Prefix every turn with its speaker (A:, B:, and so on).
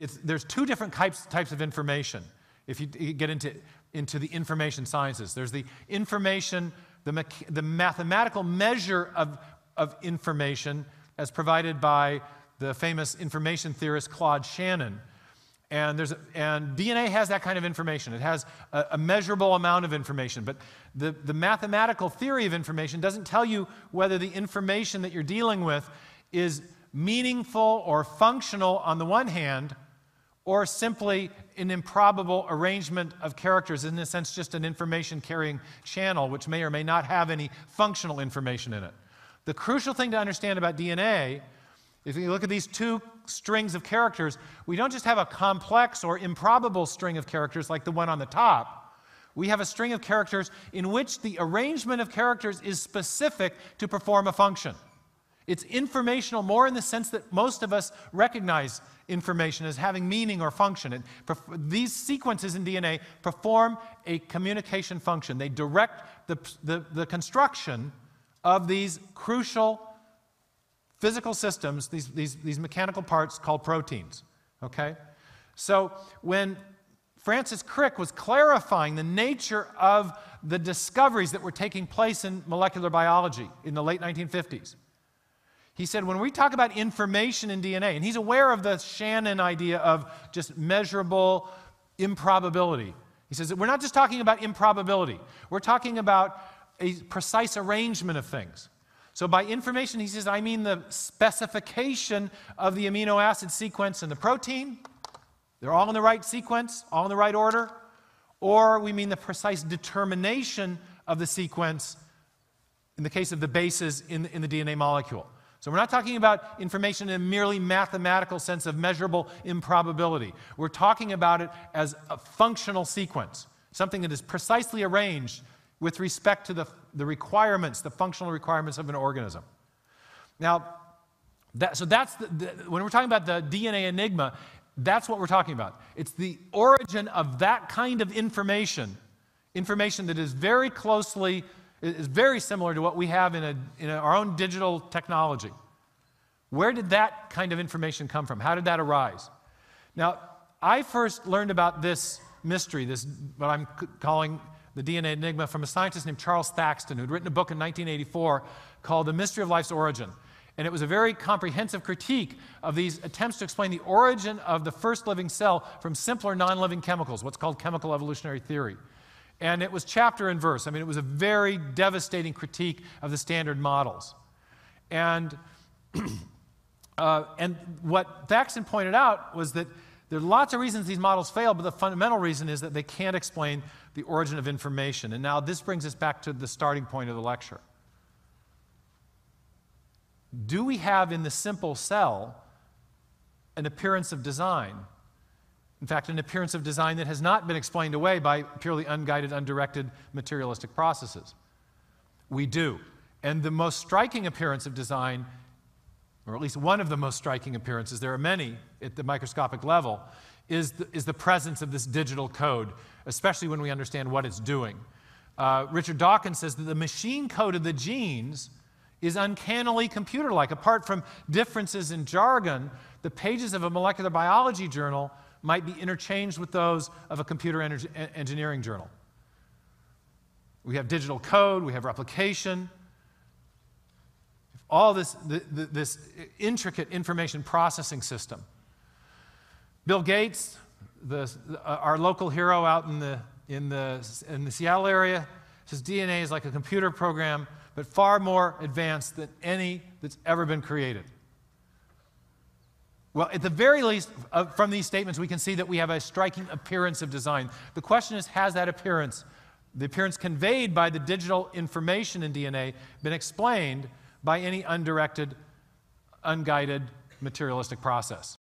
A: it's, there's two different types, types of information if you, get into, into the information sciences. There's the information, the, the mathematical measure of, of information as provided by the famous information theorist Claude Shannon. And, there's and DNA has that kind of information. It has a, a, measurable amount of information. But the, the mathematical theory of information doesn't tell you whether the information that you're dealing with is meaningful or functional on the one hand, or simply an improbable arrangement of characters, in a sense, just an information carrying channel, which may or may not have any functional information in it. The crucial thing to understand about DNA, if you look at these two strings of characters, we don't just have a complex or improbable string of characters like the one on the top. We have a string of characters in which the arrangement of characters is specific to perform a function. It's informational more in the sense that most of us recognize information as having meaning or function. These sequences in DNA perform a communication function. They direct the, the, the construction of these crucial physical systems, these, these, these mechanical parts called proteins. Okay? So when Francis Crick was clarifying the nature of the discoveries that were taking place in molecular biology in the late 1950s, he said, when we talk about information in DNA, and he's aware of the Shannon idea of just measurable improbability. He says that we're not just talking about improbability, we're talking about a precise arrangement of things. So, by information, he says, I mean the specification of the amino acid sequence in the protein. They're all in the right sequence, all in the right order. Or we mean the precise determination of the sequence in the case of the bases in, in the DNA molecule. So, we're not talking about information in a merely mathematical sense of measurable improbability. We're talking about it as a functional sequence, something that is precisely arranged with respect to the, the requirements, the functional requirements of an organism. Now, that, so that's the, the, when we're talking about the DNA enigma, that's what we're talking about. It's the origin of that kind of information, information that is very closely, is very similar to what we have in, a, in a, our own digital technology. Where did that kind of information come from? How did that arise? Now, I first learned about this mystery, this what I'm calling the DNA enigma from a scientist named Charles Thaxton, who'd written a book in 1984 called The Mystery of Life's Origin. And it was a very comprehensive critique of these attempts to explain the origin of the first living cell from simpler non living chemicals, what's called chemical evolutionary theory. And it was chapter and verse. I mean, it was a very devastating critique of the standard models. And, uh, and what Thaxton pointed out was that there are lots of reasons these models fail, but the fundamental reason is that they can't explain the origin of information. And now this brings us back to the starting point of the lecture. Do we have in the simple cell an appearance of design? In fact, an appearance of design that has not been explained away by purely unguided, undirected materialistic processes. We do. And the most striking appearance of design or at least one of the most striking appearances, there are many at the microscopic level, is the, is the presence of this digital code, especially when we understand what it's doing. Uh, Richard Dawkins says that the machine code of the genes is uncannily computer like. Apart from differences in jargon, the pages of a molecular biology journal might be interchanged with those of a computer engineering journal. We have digital code, we have replication, all this, this intricate information processing system. Bill Gates, the, uh, our local hero out in the, in, the, in the Seattle area, says DNA is like a computer program, but far more advanced than any that's ever been created. Well, at the very least, uh, from these statements, we can see that we have a striking appearance of design. The question is has that appearance, the appearance conveyed by the digital information in DNA, been explained by any undirected, unguided materialistic process.